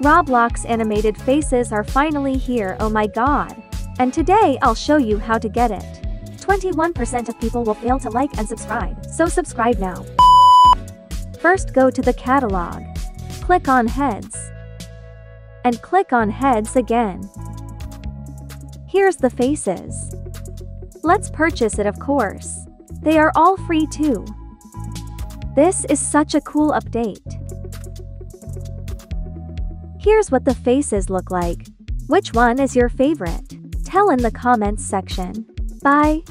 Roblox animated faces are finally here oh my god. And today I'll show you how to get it. 21% of people will fail to like and subscribe, so subscribe now. First go to the catalog. Click on heads. And click on heads again. Here's the faces. Let's purchase it of course. They are all free too. This is such a cool update. Here's what the faces look like. Which one is your favorite? Tell in the comments section. Bye.